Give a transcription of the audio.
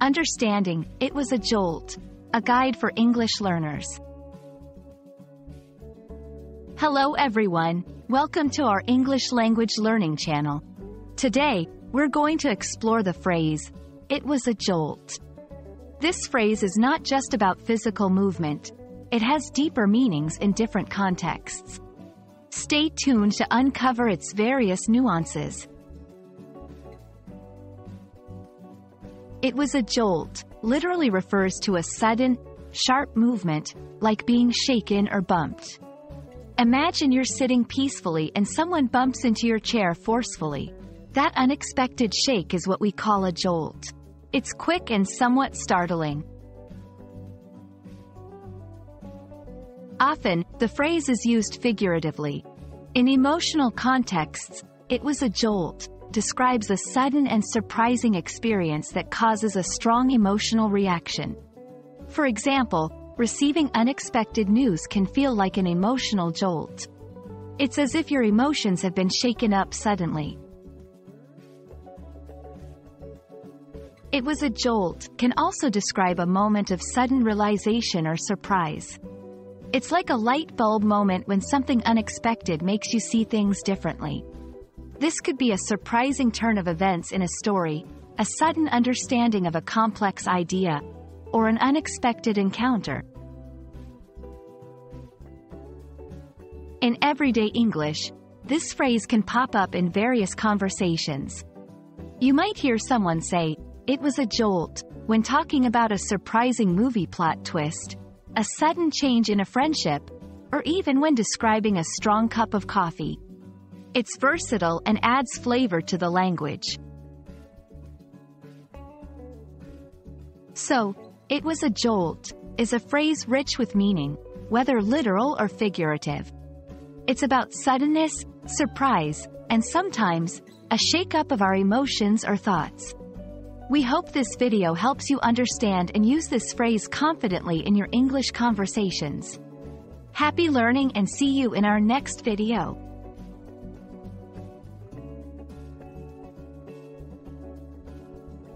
Understanding, it was a jolt. A guide for English learners. Hello everyone, welcome to our English language learning channel. Today, we're going to explore the phrase, it was a jolt. This phrase is not just about physical movement. It has deeper meanings in different contexts. Stay tuned to uncover its various nuances. It was a jolt, literally refers to a sudden, sharp movement, like being shaken or bumped. Imagine you're sitting peacefully and someone bumps into your chair forcefully. That unexpected shake is what we call a jolt. It's quick and somewhat startling. Often, the phrase is used figuratively. In emotional contexts, it was a jolt, describes a sudden and surprising experience that causes a strong emotional reaction. For example, receiving unexpected news can feel like an emotional jolt. It's as if your emotions have been shaken up suddenly. It was a jolt, can also describe a moment of sudden realization or surprise. It's like a light bulb moment when something unexpected makes you see things differently. This could be a surprising turn of events in a story, a sudden understanding of a complex idea, or an unexpected encounter. In everyday English, this phrase can pop up in various conversations. You might hear someone say, it was a jolt, when talking about a surprising movie plot twist, a sudden change in a friendship, or even when describing a strong cup of coffee. It's versatile and adds flavor to the language. So, it was a jolt, is a phrase rich with meaning, whether literal or figurative. It's about suddenness, surprise, and sometimes, a shake-up of our emotions or thoughts. We hope this video helps you understand and use this phrase confidently in your English conversations. Happy learning and see you in our next video.